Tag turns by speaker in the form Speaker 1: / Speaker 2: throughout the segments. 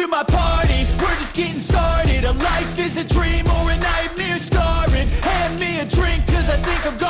Speaker 1: to my party, we're just getting started. A life is a dream or a nightmare scarring. Hand me a drink cause I think I'm going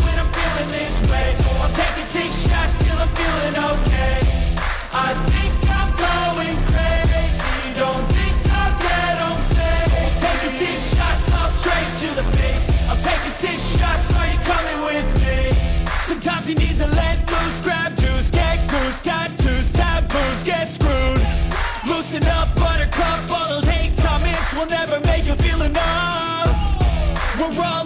Speaker 1: this way I'm taking six shots till I'm feeling okay. I think I'm going crazy. Don't think I'll get home safe So I'm taking six shots, all straight to the face. I'm taking six shots, are you coming with me? Sometimes you need to let loose, grab juice, get goose Tattoos, taboos, get screwed. Loosen up, buttercup, all those hate comments Will never make you feel enough. We're all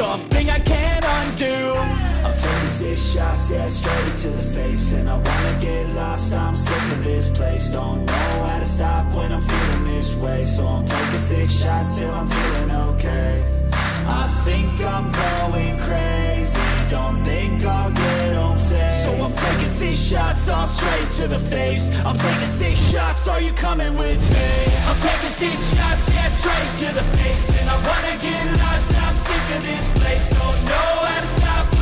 Speaker 1: Something I can't undo.
Speaker 2: I'm taking six shots, yeah, straight to the face. And I wanna get lost, I'm sick of this place. Don't know how to stop when I'm feeling this way. So I'm taking six shots till I'm feeling okay. I think I'm going crazy don't think I'll get on safe
Speaker 1: So I'm taking six shots all straight to the face. I'm taking six shots, are you coming with me? I'm taking six shots, yeah, straight to the face. And I wanna get lost, I'm sick of this place. Don't know how to stop